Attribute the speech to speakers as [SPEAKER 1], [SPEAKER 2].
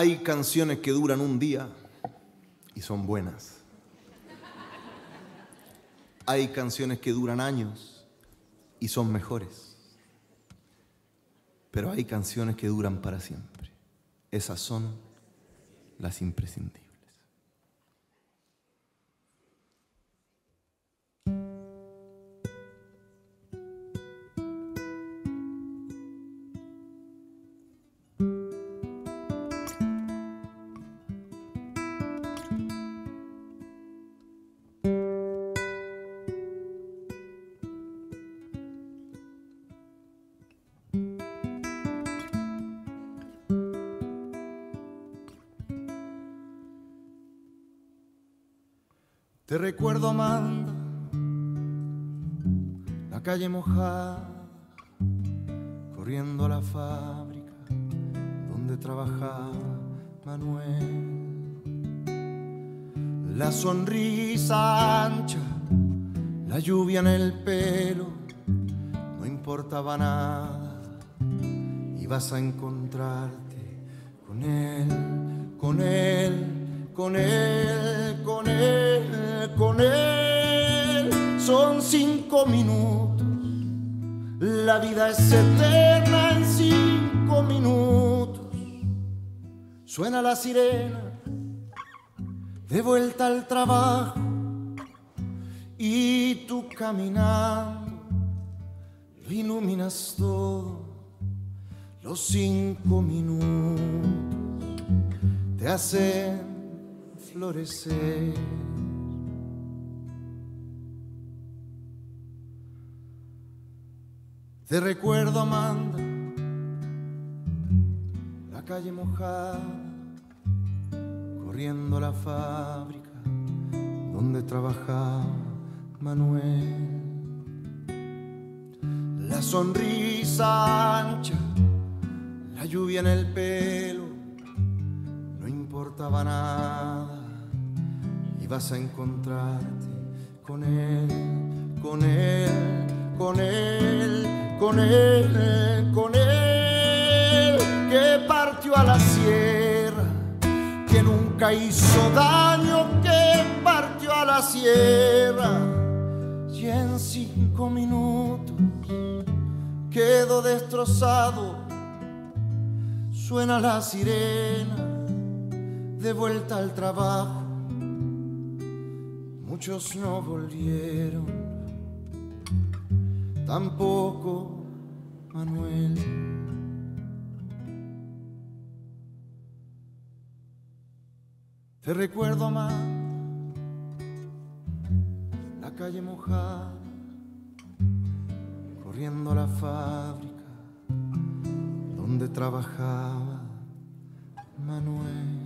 [SPEAKER 1] Hay canciones que duran un día y son buenas. Hay canciones que duran años y son mejores. Pero hay canciones que duran para siempre. Esas son las imprescindibles. Te recuerdo, Amanda, la calle mojada, corriendo a la fábrica donde trabajaba Manuel. La sonrisa ancha, la lluvia en el pelo, no importaba nada, ibas a encontrarte con él, cinco minutos. La vida es eterna en cinco minutos. Suena la sirena de vuelta al trabajo y tú caminando lo iluminas todo. Los cinco minutos te hacen florecer. Te recuerdo, Amanda, la calle mojada, corriendo a la fábrica donde trabajaba Manuel. La sonrisa ancha, la lluvia en el pelo, no importaba nada, ibas a encontrarte con él, con él, con él con él, con él, que partió a la sierra, que nunca hizo daño, que partió a la sierra, y en cinco minutos quedó destrozado, suena la sirena, de vuelta al trabajo, muchos no volvieron tampoco Manuel. Te recuerdo más la calle mojada, corriendo a la fábrica donde trabajaba Manuel.